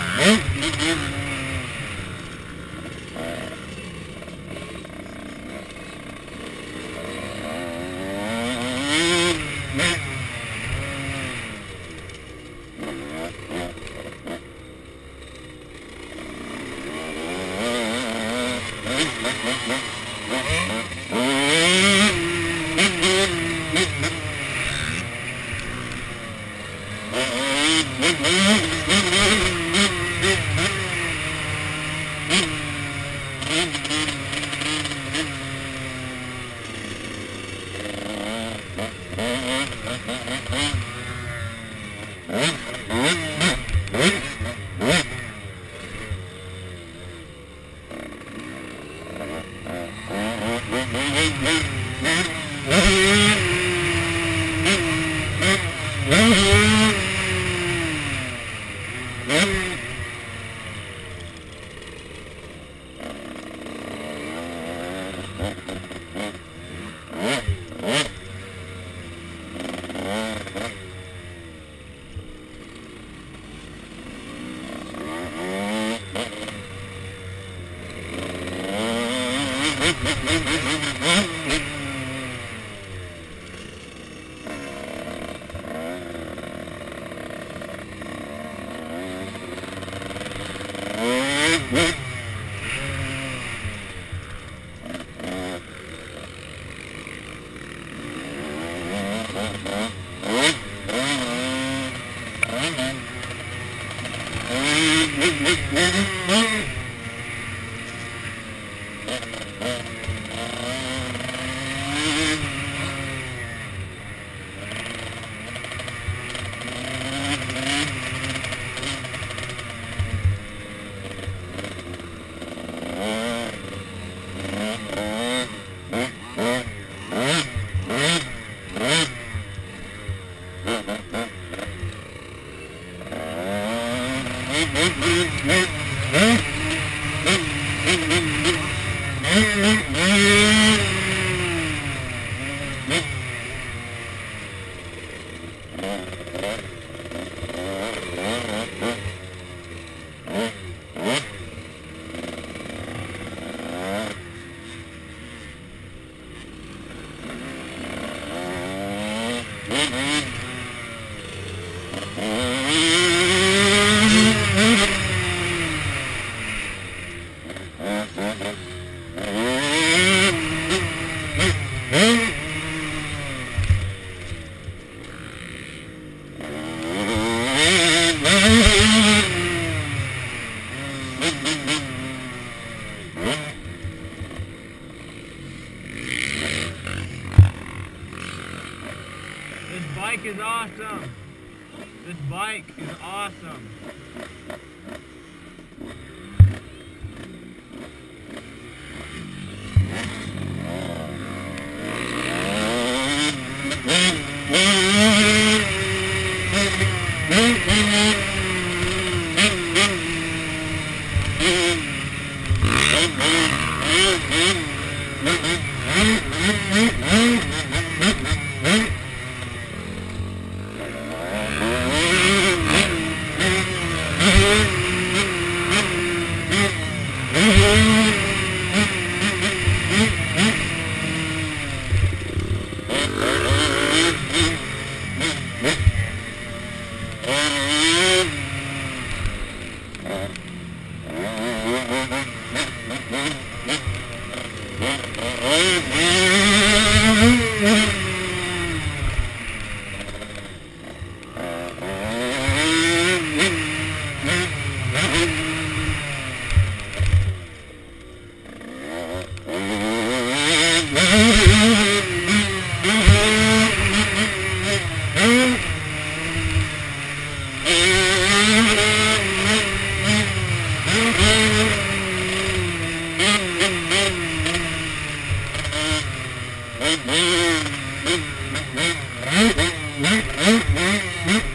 Mm-hmm. Uh-huh. Mm-hmm. This bike is awesome. This bike is awesome. Mm-hmm.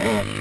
Whoa,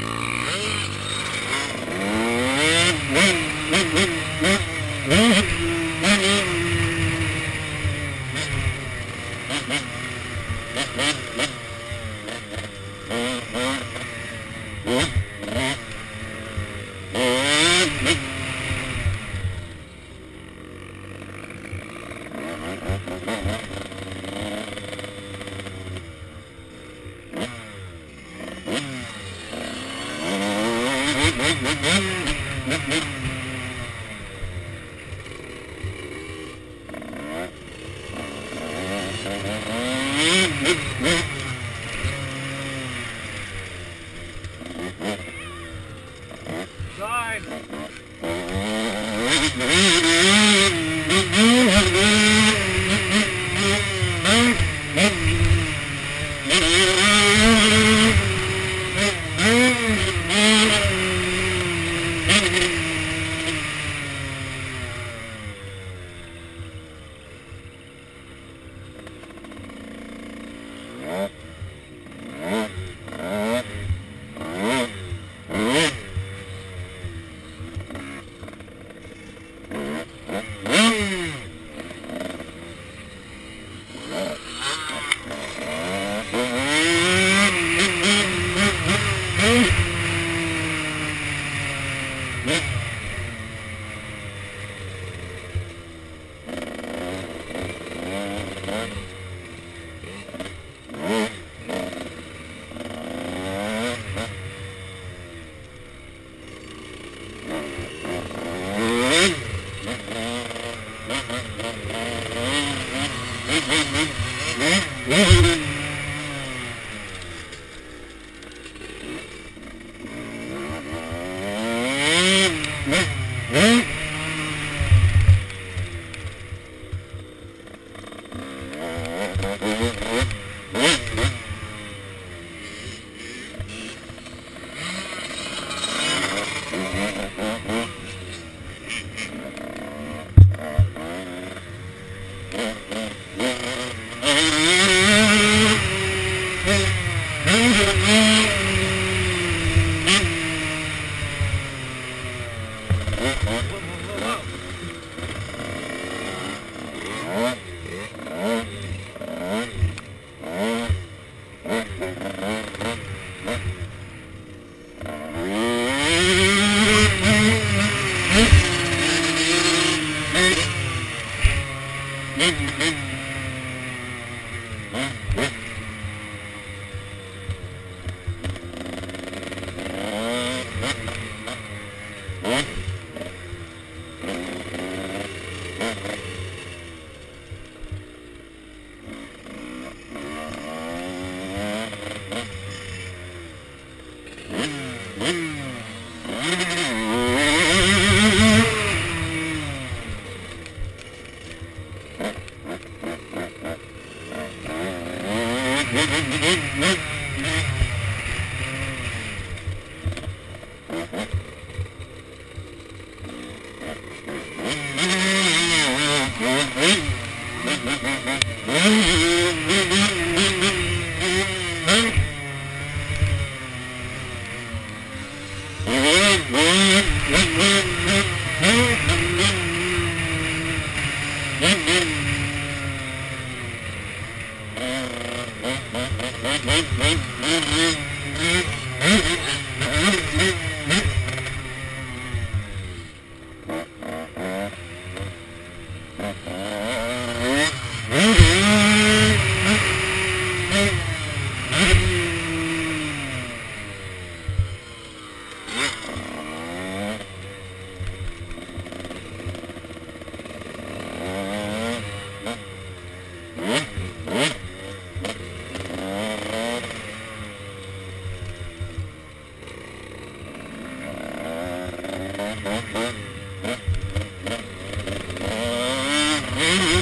Vamos.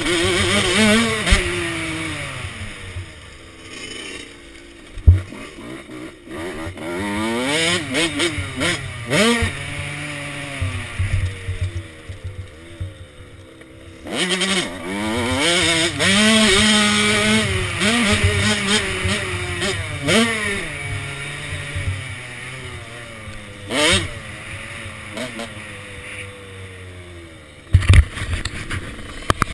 Mm-hmm.